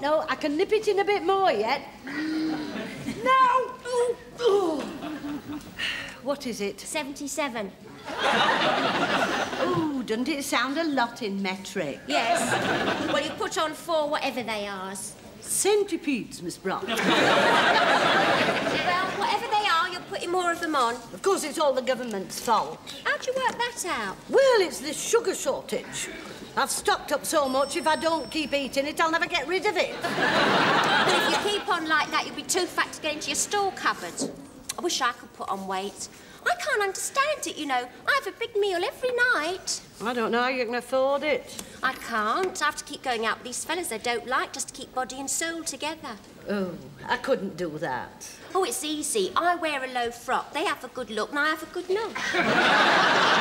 No, I can nip it in a bit more yet. no! Ooh, ooh. What is it? 77. Ooh, doesn't it sound a lot in metric? Yes. well, you put on four whatever they are. Centipedes, Miss Brown. Well, whatever they are, you're putting more of them on. Of course, it's all the government's fault. How'd you work that out? Well, it's this sugar shortage. I've stocked up so much, if I don't keep eating it, I'll never get rid of it. but if you keep on like that, you'll be too fat to get into your store cupboard. I wish I could put on weight. I can't understand it, you know. I have a big meal every night. I don't know how you can afford it. I can't. I have to keep going out with these fellas I don't like just to keep body and soul together. Oh, I couldn't do that. Oh, it's easy. I wear a low frock. They have a good look and I have a good look.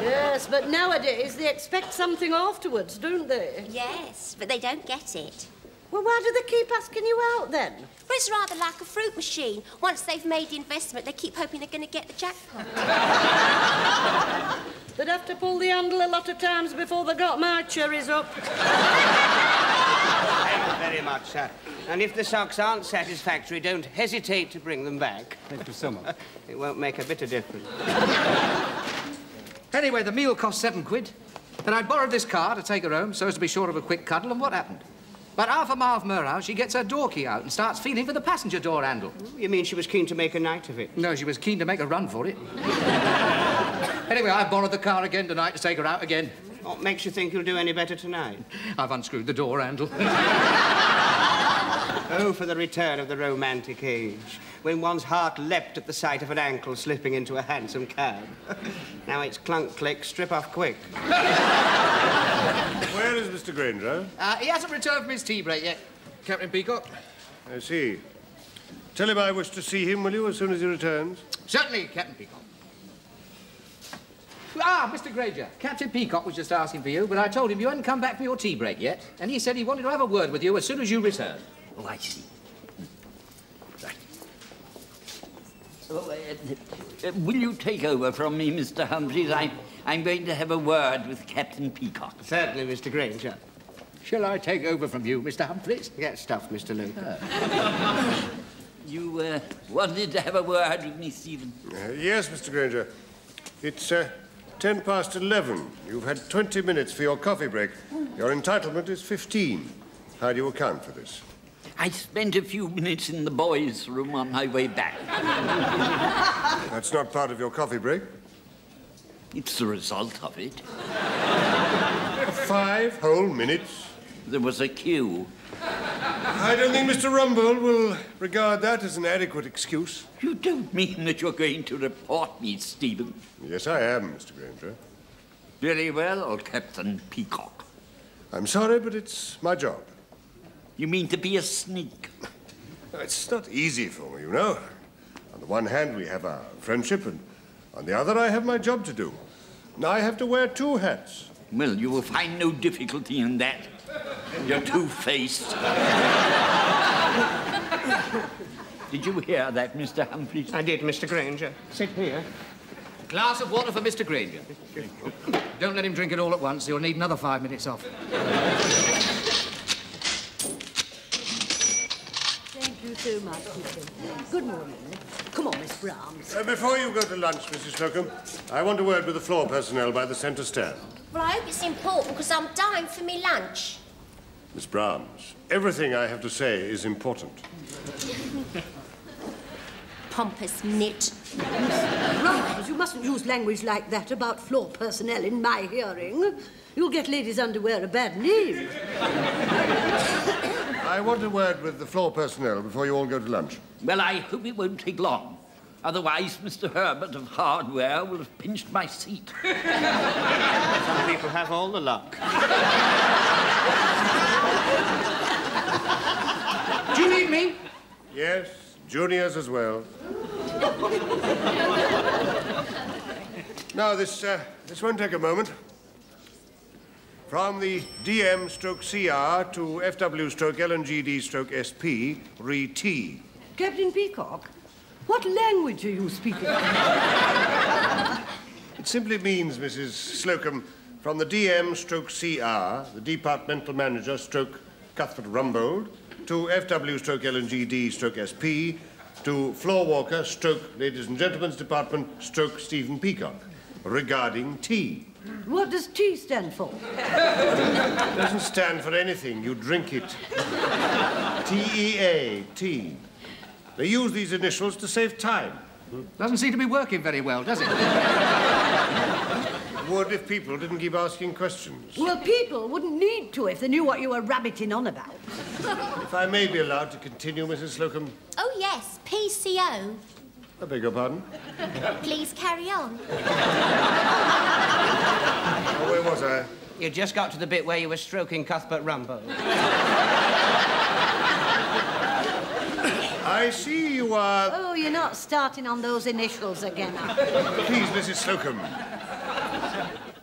Yes, but nowadays they expect something afterwards, don't they? yes, but they don't get it. Well, why do they keep asking you out then? But it's rather like a fruit machine. Once they've made the investment, they keep hoping they're going to get the jackpot. They'd have to pull the handle a lot of times before they got my cherries up. Thank you very much, sir. And if the socks aren't satisfactory, don't hesitate to bring them back. Thank you so much. It won't make a bit of difference. Anyway, the meal cost seven quid. Then I borrowed this car to take her home so as to be sure of a quick cuddle, and what happened? About half a mile from her house, she gets her door key out and starts feeling for the passenger door handle. You mean she was keen to make a night of it? No, she was keen to make a run for it. anyway, I've borrowed the car again tonight to take her out again. What makes you think you'll do any better tonight? I've unscrewed the door handle. Oh, for the return of the romantic age, when one's heart leapt at the sight of an ankle slipping into a hansom cab. now it's clunk, click, strip off quick. Where is Mr. Granger? Uh, he hasn't returned from his tea break yet, Captain Peacock. I see. Tell him I wish to see him, will you, as soon as he returns? Certainly, Captain Peacock. Ah, Mr. Granger. Captain Peacock was just asking for you, but I told him you hadn't come back for your tea break yet, and he said he wanted to have a word with you as soon as you returned. Oh, I see. Oh, uh, uh, will you take over from me, Mr. Humphries? I'm, I'm going to have a word with Captain Peacock. Certainly, Mr. Granger. Shall I take over from you, Mr. Humphries? Get stuffed, Mr. Luke. You uh, wanted to have a word with me, Stephen? Uh, yes, Mr. Granger. It's uh, ten past eleven. You've had 20 minutes for your coffee break. Your entitlement is 15. How do you account for this? I spent a few minutes in the boys' room on my way back. That's not part of your coffee break. It's the result of it. Five whole minutes. There was a queue. I don't think Mr. Rumbold will regard that as an adequate excuse. You don't mean that you're going to report me, Stephen? Yes, I am, Mr. Granger. Very well, Captain Peacock. I'm sorry, but it's my job. You mean to be a sneak? It's not easy for me, you know. On the one hand, we have our friendship, and on the other, I have my job to do. Now I have to wear two hats. Well, you will find no difficulty in that. You're two-faced. Did you hear that, Mr. Humphries? I did, Mr. Granger. Sit here. Glass of water for Mr. Granger. Don't let him drink it all at once. He'll need another five minutes off. Thank you so much, Mr. Good morning. Come on, Miss Brahms. Uh, before you go to lunch, Mrs. Slocum, I want a word with the floor personnel by the centre stand. Well, I hope it's important because I'm dying for me lunch. Miss Brahms, everything I have to say is important. Pompous nit. Brahms, you mustn't use language like that about floor personnel in my hearing. You'll get ladies' underwear a bad name. I want a word with the floor personnel before you all go to lunch. Well, I hope it won't take long. Otherwise, Mr. Herbert of Hardware will have pinched my seat. Some people have all the luck. Do you need me? Yes, juniors as well. now, this, uh, this won't take a moment. From the DM stroke CR to FW stroke LNGD stroke SP, re T. Captain Peacock, what language are you speaking? It simply means, Mrs. Slocum, from the DM stroke CR, the departmental manager stroke Cuthbert Rumbold, to FW stroke LNGD stroke SP, to floor walker stroke ladies and gentlemen's department stroke Stephen Peacock regarding tea. What does T stand for? It doesn't stand for anything. You drink it. T-E-A, tea. They use these initials to save time. Doesn't seem to be working very well, does it? Would if people didn't keep asking questions. Well, people wouldn't need to if they knew what you were rabbiting on about. If I may be allowed to continue, Mrs. Slocum. Oh, yes, PCO. I beg your pardon. Please carry on. Oh, where was I? You just got to the bit where you were stroking Cuthbert Rumbold. I see you are... Oh, you're not starting on those initials again, are you? Please, Mrs. Slocum.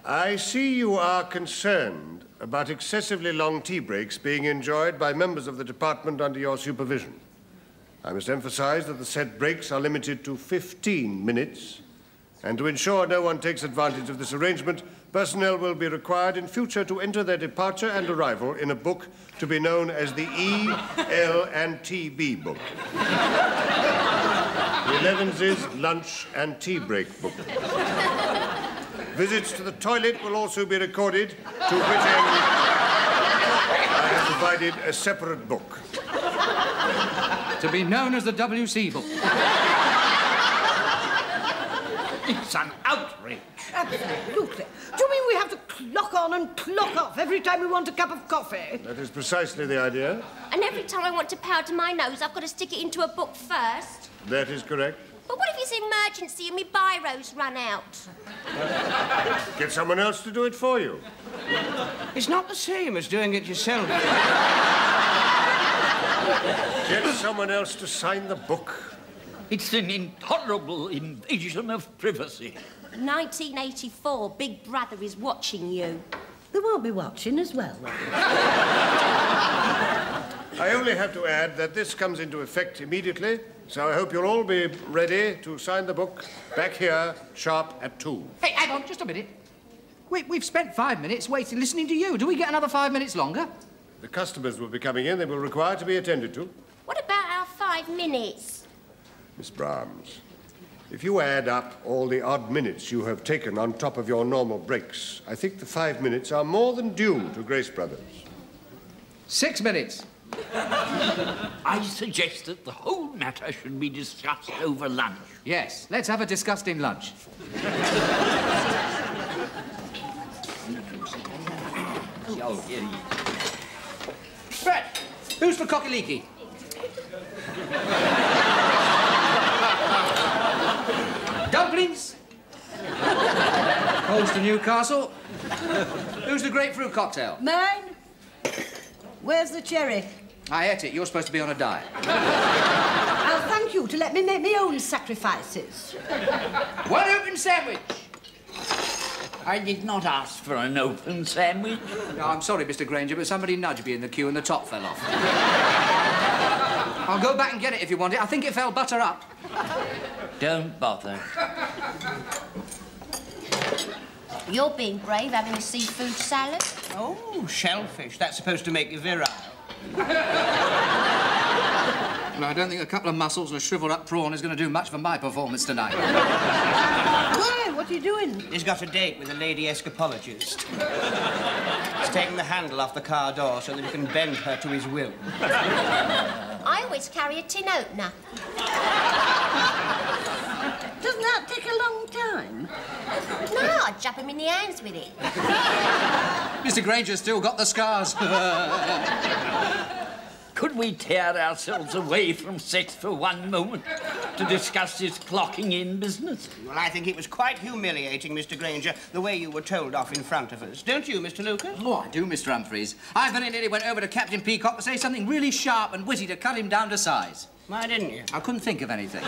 I see you are concerned about excessively long tea breaks being enjoyed by members of the department under your supervision. I must emphasize that the set breaks are limited to 15 minutes, and to ensure no one takes advantage of this arrangement, personnel will be required in future to enter their departure and arrival in a book to be known as the E, L, and TB book. The 11th is lunch and tea break book. Visits to the toilet will also be recorded, to which end I have provided a separate book. To be known as the WC book. It's an outrage. Absolutely. Do you mean we have to clock on and clock off every time we want a cup of coffee? That is precisely the idea. And every time I want to powder my nose, I've got to stick it into a book first. That is correct. But what if it's emergency and my biros run out? Get someone else to do it for you. It's not the same as doing it yourself. Get someone else to sign the book. It's an intolerable invasion of privacy. 1984, Big Brother is watching you. They won't be watching as well. I only have to add that this comes into effect immediately, so I hope you'll all be ready to sign the book back here, sharp at two. Hey, hang on, just a minute. We, we've spent five minutes waiting, listening to you. Do we get another five minutes longer? The customers will be coming in. They will require to be attended to. What about our five minutes? Miss Brahms, if you add up all the odd minutes you have taken on top of your normal breaks, I think the five minutes are more than due to Grace Brothers. Six minutes. I suggest that the whole matter should be discussed over lunch. Yes, let's have a disgusting lunch. Oh, here he is. Who's for Cocky Dumplings? Coast to Newcastle? Who's the grapefruit cocktail? Mine? Where's the cherry? I ate it. You're supposed to be on a diet. I'll thank you to let me make my own sacrifices. One open sandwich. I did not ask for an open sandwich. No, I'm sorry, Mr. Granger, but somebody nudged me in the queue and the top fell off. I'll go back and get it if you want it. I think it fell butter up. Don't bother. You're being brave having a seafood salad. Oh, shellfish. That's supposed to make you virile. No, I don't think a couple of mussels and a shriveled up prawn is going to do much for my performance tonight. Why? What are you doing? He's got a date with a lady escapologist. He's taking the handle off the car door so that he can bend her to his will. I always carry a tin opener. Doesn't that take a long time? No, I jab him in the hands with it. Mr. Granger's still got the scars. Could we tear ourselves away from sex for one moment to discuss this clocking in business? Well, I think it was quite humiliating, Mr. Granger, the way you were told off in front of us. Don't you, Mr. Lucas? oh, I do, Mr. Humphries. I very nearly went over to Captain Peacock to say something really sharp and witty to cut him down to size. Why didn't you? I couldn't think of anything.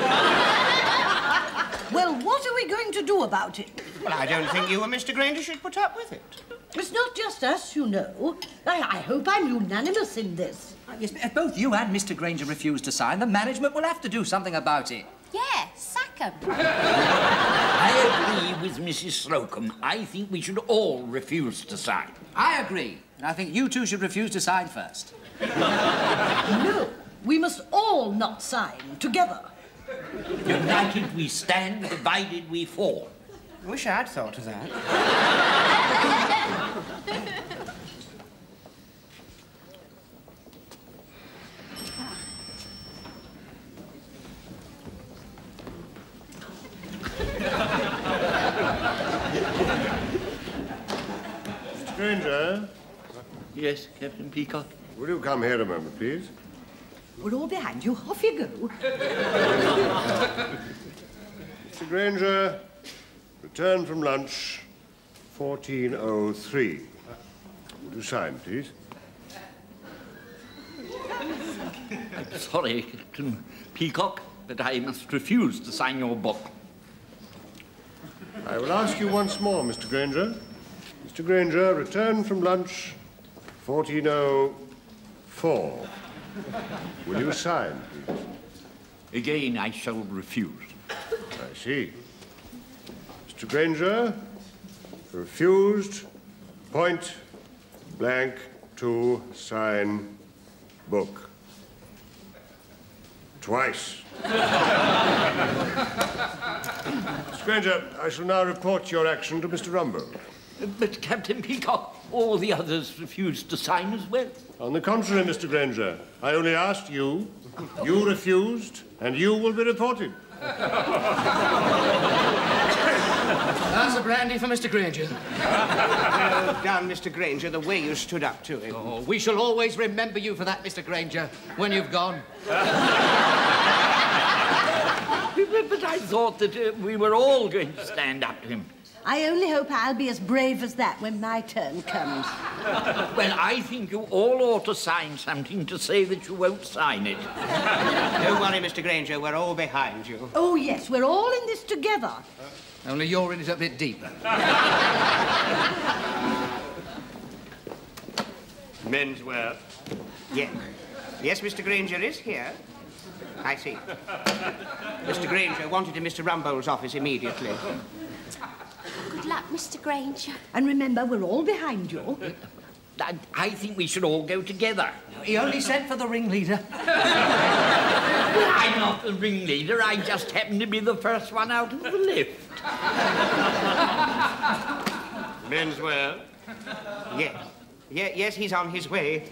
Well, what are we going to do about it? Well, I don't think you and Mr. Granger should put up with it. It's not just us, you know. I, I hope I'm unanimous in this. Uh, yes, if both you and Mr. Granger refuse to sign, the management will have to do something about it. Yeah, sack him. I I agree with Mrs. Slocum. I think we should all refuse to sign. I agree. And I think you two should refuse to sign first. No, we must all not sign together. United we stand, divided we fall. I wish I'd thought of that. Mr. Granger, eh? Yes, Captain Peacock? will you come here a moment, please? We're all behind you. Off you go. Mr. Granger, return from lunch, 1403. Would you sign, please? I'm sorry, Captain Peacock, but I must refuse to sign your book. I will ask you once more, Mr. Granger. Mr. Granger, return from lunch, 1404. Will you sign, please? Again, I shall refuse. I see. Mr. Granger, refused, point blank to sign book. Twice. Mr. Granger, I shall now report your action to Mr. Rumbold. But, Captain Peacock, all the others refused to sign as well. On the contrary, Mr. Granger, I only asked you, you refused, and you will be reported. That's a brandy for Mr. Granger. Well done, Mr. Granger, the way you stood up to him. Oh, we shall always remember you for that, Mr. Granger, when you've gone. But, but I thought that uh, we were all going to stand up to him. I only hope I'll be as brave as that when my turn comes. Well, I think you all ought to sign something to say that you won't sign it. Don't worry, Mr. Granger, we're all behind you. Oh, yes, we're all in this together. Only you're in it a bit deeper. Menswear. Yes. Yes, Mr. Granger is here. I see. Mr. Granger wanted in Mr. Rumbold's office immediately. Good luck, Mr. Granger. And remember, we're all behind you. I, I think we should all go together. He only sent for the ringleader. Well, I'm not the ringleader. I just happen to be the first one out of the lift. Menswear. Yes. Ye- yes, he's on his way.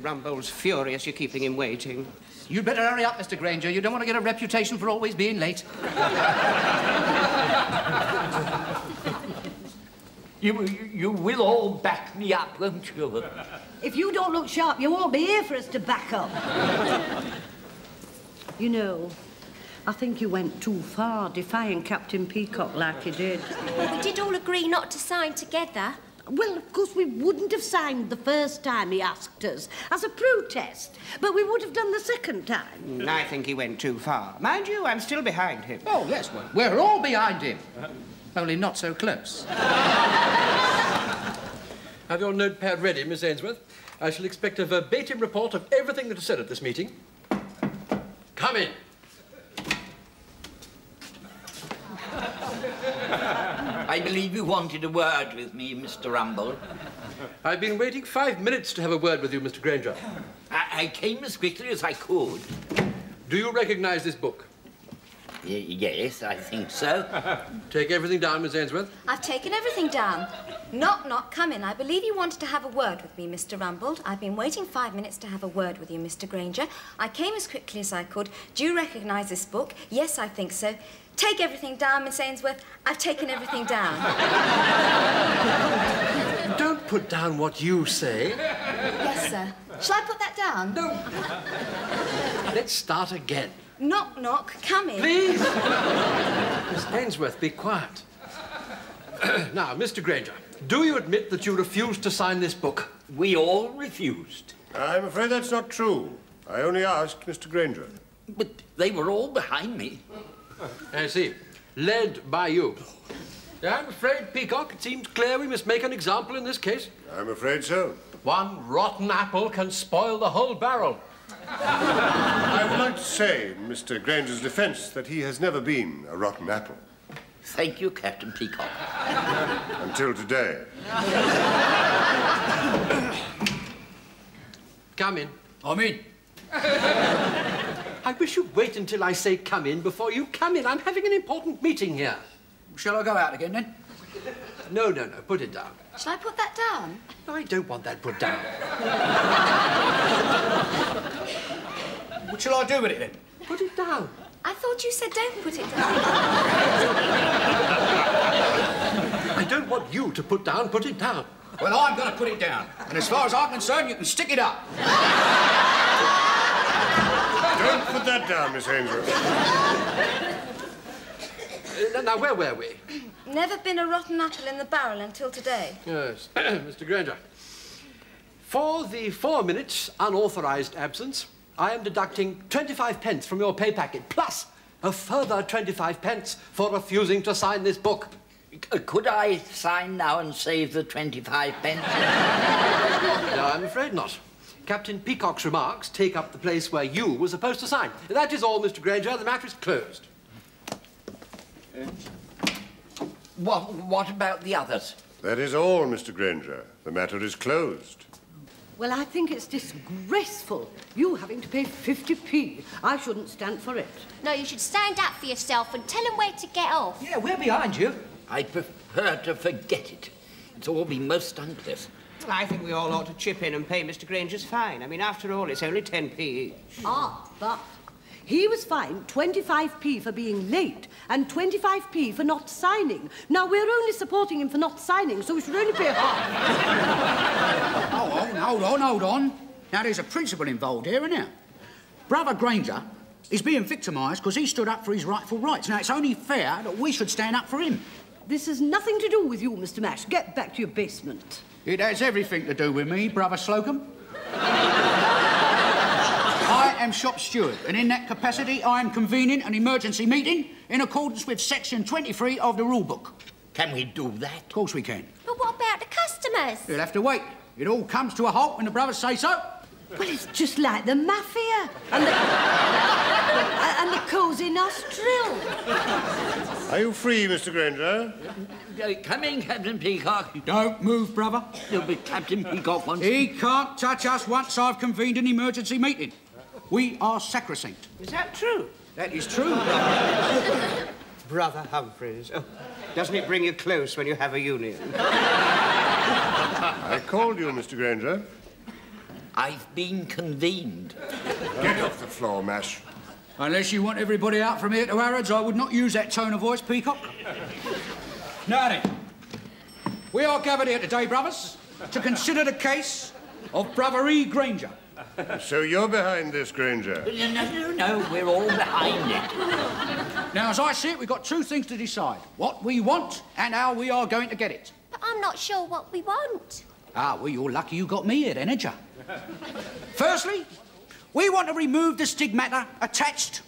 Rumbold's furious you're keeping him waiting. You'd better hurry up, Mr. Granger. You don't want to get a reputation for always being late. You, you, you will all back me up, won't you? If you don't look sharp, you won't be here for us to back up. you know, I think you went too far defying Captain Peacock like you did. Well, We did all agree not to sign together. Well, of course, we wouldn't have signed the first time he asked us as a protest, but we would have done the second time. Mm, I think he went too far. Mind you, I'm still behind him. Oh, yes, well, we're all behind him. Only not so close. Have your notepad ready, Miss Ainsworth. I shall expect a verbatim report of everything that is said at this meeting. Come in. I believe you wanted a word with me, Mr. Rumbold. I've been waiting five minutes to have a word with you, Mr. Granger. I, I came as quickly as I could. Do you recognize this book? Y- yes, I think so. Take everything down, Miss Ainsworth. I've taken everything down. Knock, knock, come in. I believe you wanted to have a word with me, Mr. Rumbold. I've been waiting five minutes to have a word with you, Mr. Granger. I came as quickly as I could. Do you recognise this book? Yes, I think so. Take everything down, Miss Ainsworth. I've taken everything down. Don't put down what you say. yes, sir. Shall I put that down? No. Let's start again. Knock, knock, come in. Please. Miss Ainsworth, be quiet. now, Mr. Granger, do you admit that you refused to sign this book? We all refused. I'm afraid that's not true. I only asked Mr. Granger. But they were all behind me. Eh, I see. Led by you. I'm afraid, Peacock, it seems clear we must make an example in this case. I'm afraid so. One rotten apple can spoil the whole barrel. I would like to say, Mr. Granger's defense, that he has never been a rotten apple. Thank you, Captain Peacock. Until today. Come in. I'm in. I wish you'd wait until I say come in before you come in. I'm having an important meeting here. Shall I go out again then? No, no, no. Put it down. Shall I put that down? I don't want that put down. What shall I do with it then? Put it down. I thought you said don't put it down. I don't want you to put down, put it down. Well, I'm going to put it down. And as far as I'm concerned, you can stick it up. Don't put that down, Miss Ainsworth. Uh, now, where were we? Never been a rotten apple in the barrel until today. Yes, Mr. Granger. For the four minutes unauthorized absence, I am deducting 25 pence from your pay packet, plus a further 25 pence for refusing to sign this book. Could I sign now and save the 25 pence? No, I'm afraid not. Captain Peacock's remarks take up the place where you were supposed to sign. That is all, Mr. Granger. The matter is closed. Uh, what, what about the others? That is all, Mr. Granger. The matter is closed. Well, I think it's disgraceful. You having to pay 50p. I shouldn't stand for it. No, you should stand up for yourself and tell them where to get off. Yeah, we're behind you. I prefer to forget it. It's all been most unpleasant. I think we all ought to chip in and pay Mr. Granger's fine. I mean, after all, it's only 10p each. Ah, but he was fined 25p for being late and 25p for not signing. Now, we're only supporting him for not signing, so we should only pay half. Hold on, hold on, hold on. Now, there's a principle involved here, isn't there? Brother Granger is being victimised because he stood up for his rightful rights. Now, it's only fair that we should stand up for him. This has nothing to do with you, Mr. Mash. Get back to your basement. It has everything to do with me, Brother Slocum. I am shop steward, and in that capacity, I am convening an emergency meeting in accordance with section 23 of the rule book. Can we do that? Of course we can. But what about the customers? You'll have to wait. It all comes to a halt when the brothers say so. Well, it's just like the mafia and the, and the cosy nostril. Are you free, Mr. Granger? Uh, come in, Captain Peacock. Don't move, brother. There'll be Captain Peacock once. He can't touch us once I've convened an emergency meeting. We are sacrosanct. Is that true? That is true, brother. Brother Humphries. Oh, doesn't it bring you close when you have a union? I called you, Mr. Granger. I've been convened. Get off the floor, Mash. Unless you want everybody out from here to Harrods, I would not use that tone of voice, Peacock. Now then, we are gathered here today, brothers, to consider the case of Brother E. Granger. So you're behind this, Granger. No, no, no, no, we're all behind it. Now, as I see it, we've got two things to decide. What we want and how we are going to get it. But I'm not sure what we want. Ah, well, you're lucky you got me here then, ain't you? Firstly, we want to remove the stigmata attached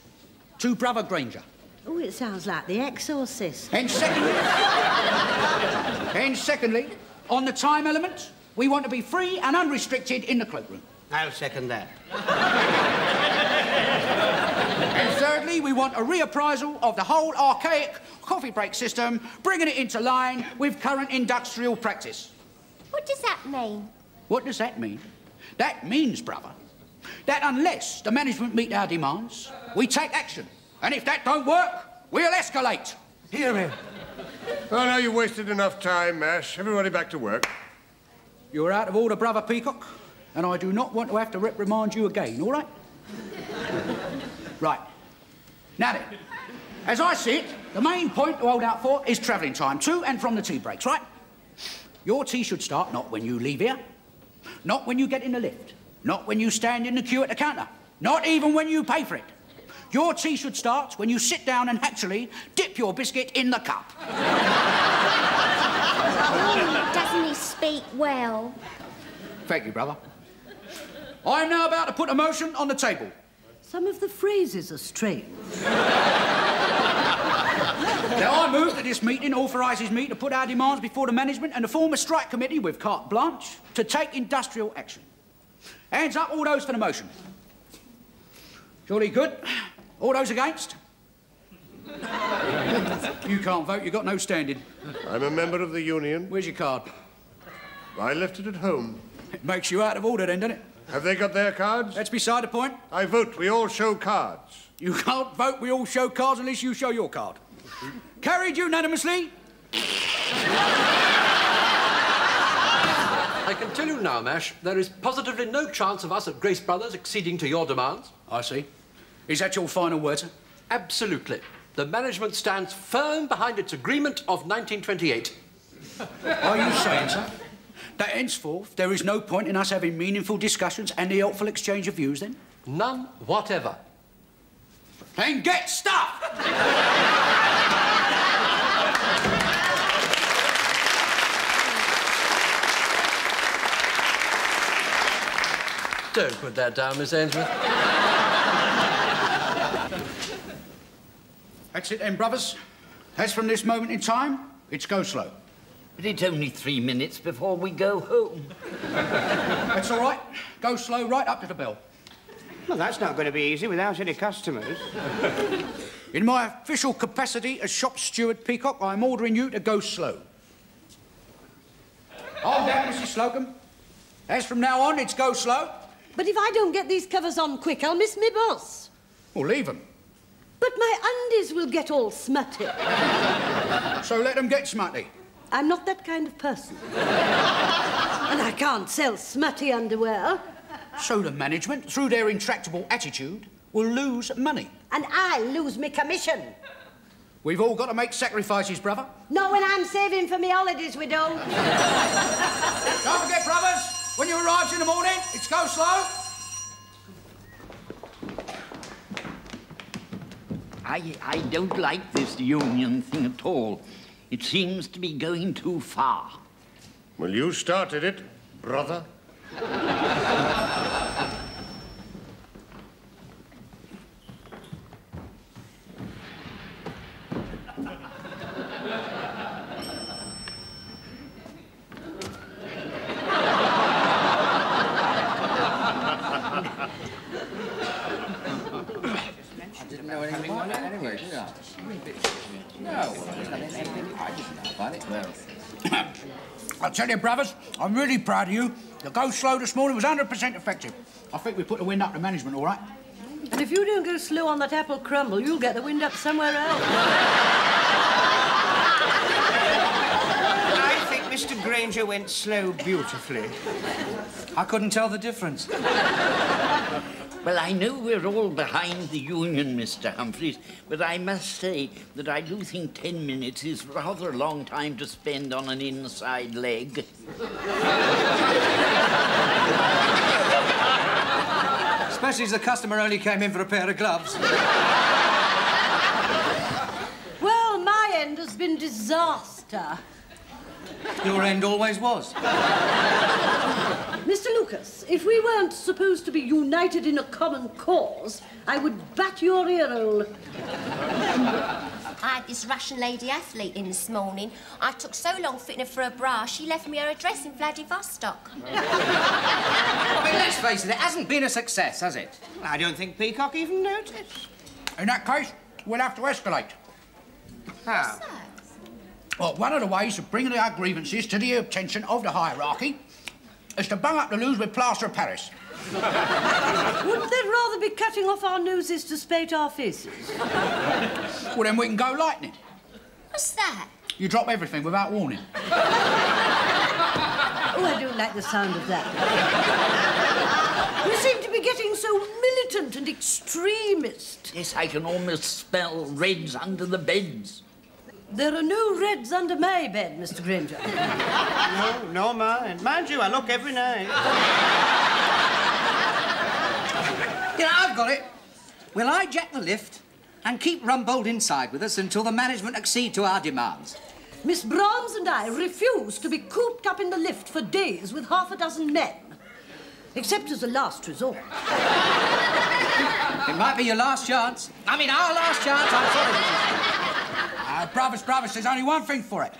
to Brother Granger. Oh, it sounds like The Exorcist. And secondly, and secondly, on the time element, we want to be free and unrestricted in the cloakroom. I'll second that. And thirdly, we want a reappraisal of the whole archaic coffee break system, bringing it into line with current industrial practice. What does that mean? What does that mean? That means, brother, that unless the management meet our demands, we take action. And if that don't work, we'll escalate. Here, here. Oh, now you've wasted enough time, Mash. Everybody back to work. You're out of order, brother Peacock, and I do not want to have to reprimand you again, all right? right. Now then, as I see it, the main point to hold out for is travelling time to and from the tea breaks, right? Your tea should start not when you leave here, not when you get in the lift, not when you stand in the queue at the counter, not even when you pay for it. Your tea should start when you sit down and actually dip your biscuit in the cup. Doesn't he speak well? Thank you, brother. I'm now about to put a motion on the table. Some of the phrases are strange. Now, I move that this meeting authorises me to put our demands before the management and to form a strike committee with carte blanche to take industrial action. Hands up, all those for the motion. Surely good. All those against? You can't vote, you've got no standing. I'm a member of the union. Where's your card? I left it at home. It makes you out of order then, doesn't it? Have they got their cards? That's beside the point. I vote. We all show cards. You can't vote, we all show cards unless you show your card. Carried unanimously. I can tell you now, Mash, there is positively no chance of us at Grace Brothers acceding to your demands. I see. Is that your final word, sir? Absolutely. The management stands firm behind its agreement of 1928. Are you saying, sir, that henceforth there is no point in us having meaningful discussions and the helpful exchange of views, then? None whatever. Then get stuff! Don't put that down, Miss Ainsworth. That's it then, brothers. As from this moment in time, it's go slow. But it's only three minutes before we go home. That's all right. Go slow right up to the bell. Well, that's not going to be easy without any customers. In my official capacity as shop steward Peacock, I'm ordering you to go slow. Hold that, Mrs. Slocum. As from now on, it's go slow. But if I don't get these covers on quick, I'll miss me bus. Or oh, leave 'em. But my undies will get all smutty. So let them get smutty. I'm not that kind of person. and I can't sell smutty underwear. So the management, through their intractable attitude, will lose money. And I lose my commission. We've all got to make sacrifices, brother. Not when I'm saving for me holidays, we don't. Don't forget, brothers, when you arrive in the morning, it's go slow. I, I don't like this union thing at all. It seems to be going too far. Well, you started it, brother. Didn't know anything about it anyway, did I? No, I didn't know about it. Well, I'll tell you, brothers, I'm really proud of you. The go slow this morning was 100% effective. I think we put the wind up to management, all right? And if you don't go slow on that apple crumble, you'll get the wind up somewhere else. I think Mr. Granger went slow beautifully. I couldn't tell the difference. Well, I know we're all behind the union, Mr. Humphries, but I must say that I do think ten minutes is rather a long time to spend on an inside leg. Especially as the customer only came in for a pair of gloves. Well, my end has been disaster. Your end always was. Mr. Lucas, if we weren't supposed to be united in a common cause, I would bat your ear hole. I had this Russian lady athlete in this morning. I took so long fitting her for a bra, she left me her address in Vladivostok. I mean, let's face it, it hasn't been a success, has it? I don't think Peacock even noticed. In that case, we'll have to escalate. How? Well, one of the ways of bringing our grievances to the attention of the hierarchy is to bung up the loose with plaster of Paris. Wouldn't they rather be cutting off our noses to spate our faces? Well, then we can go lightning. What's that? You drop everything without warning. Oh, I don't like the sound of that. we seem to be getting so militant and extremist. Yes, I can almost smell reds under the beds. There are no reds under my bed, Mr. Granger. No, no, ma. And mind you, I look every night. Yeah, I've got it. We'll hijack the lift and keep Rumbold inside with us until the management accede to our demands. Miss Brahms and I refuse to be cooped up in the lift for days with half a dozen men. Except as a last resort. It might be your last chance. I mean, our last chance. I'm sorry. Brothers, brothers, there's only one thing for it.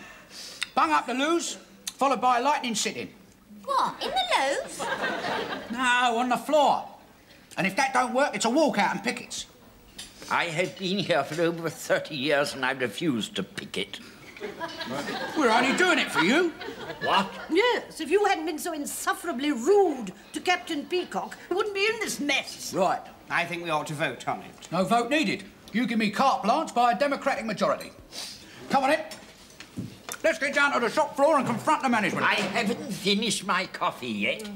Bung up the loose, followed by a lightning sit-in. What, in the loose? No, on the floor. And if that don't work, it's a walkout and pickets. I have been here for over 30 years and I refuse to picket. We're only doing it for you. What? Yes, if you hadn't been so insufferably rude to Captain Peacock, we wouldn't be in this mess. Right. I think we ought to vote on it. No vote needed. You give me carte blanche by a democratic majority. Come on in. Let's get down to the shop floor and confront the management. I haven't finished my coffee yet.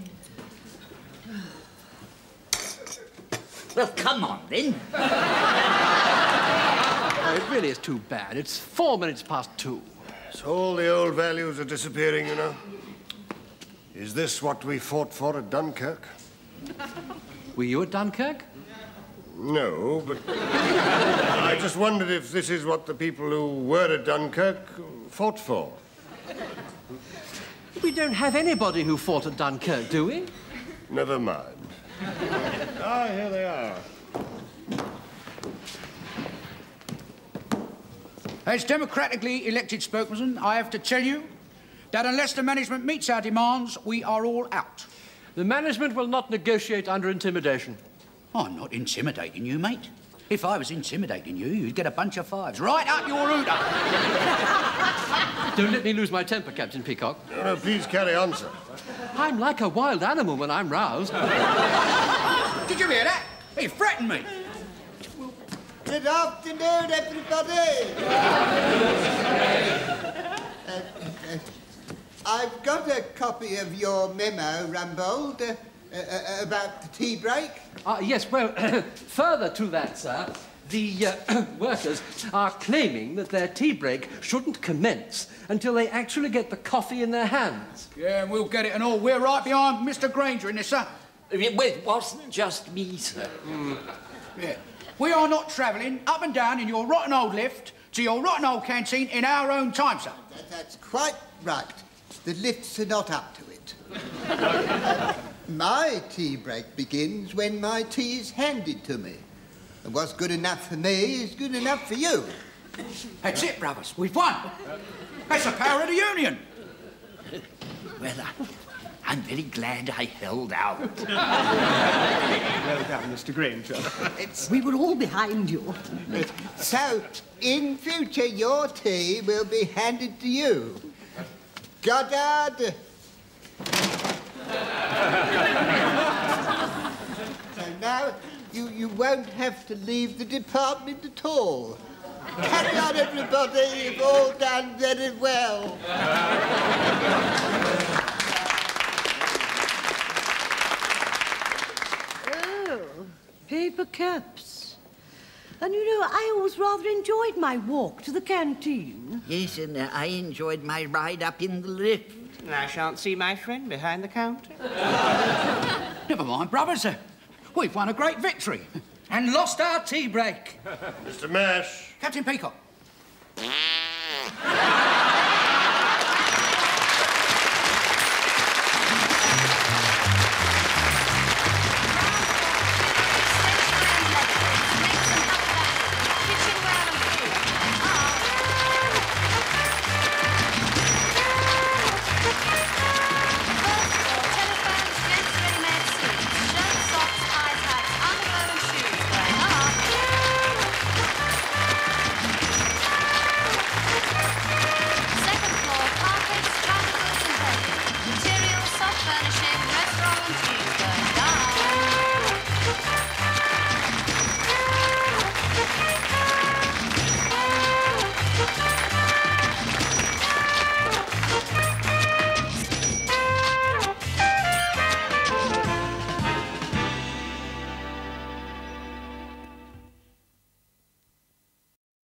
Well, come on then. Oh, it really is too bad. It's four minutes past two. So all the old values are disappearing, you know. Is this what we fought for at Dunkirk? Were you at Dunkirk? No, but I just wondered if this is what the people who were at Dunkirk fought for. We don't have anybody who fought at Dunkirk, do we? Never mind. ah, here they are. As democratically elected spokesman, I have to tell you that unless the management meets our demands, we are all out. The management will not negotiate under intimidation. I'm not intimidating you, mate. If I was intimidating you, you'd get a bunch of fives right up your hooter. Don't let me lose my temper, Captain Peacock. No, no, please carry on, sir. I'm like a wild animal when I'm roused. Did you hear that? He threatened me. Good afternoon, everybody. Uh, uh, I've got a copy of your memo, Rumbold, uh, uh, uh, about the tea break. Uh, yes, well, further to that, sir, the uh, workers are claiming that their tea break shouldn't commence until they actually get the coffee in their hands. Yeah, and we'll get it and all. We're right behind Mr. Granger in this, sir. It wasn't just me, sir. Yeah. We are not travelling up and down in your rotten old lift to your rotten old canteen in our own time, sir. That- That's quite right. The lifts are not up to it. my tea break begins when my tea is handed to me. And what's good enough for me is good enough for you. That's it, brothers. We've won. That's the power of the union. Well, I, I'm very glad I held out. Well done, Mr. Granger. We were all behind you. So, in future, your tea will be handed to you. Goddard. So now you, you won't have to leave the department at all. Carry on, everybody. You've all done very well. Oh, paper caps. And you know, I always rather enjoyed my walk to the canteen. Yes, and uh, I enjoyed my ride up in the lift. And I shan't see my friend behind the counter. Never mind, brother sir. we've won a great victory and lost our tea break. Mr. Mash. Captain Peacock.